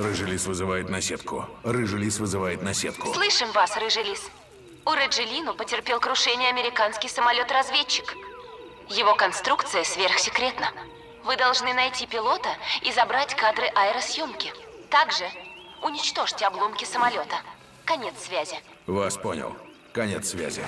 Рыжий лис вызывает на сетку. Рыжий лис вызывает на сетку. Слышим вас, Рыжий Лис. У Реджелину потерпел крушение американский самолет-разведчик. Его конструкция сверхсекретна. Вы должны найти пилота и забрать кадры аэросъемки. Также уничтожьте обломки самолета. Конец связи. Вас понял. Конец связи.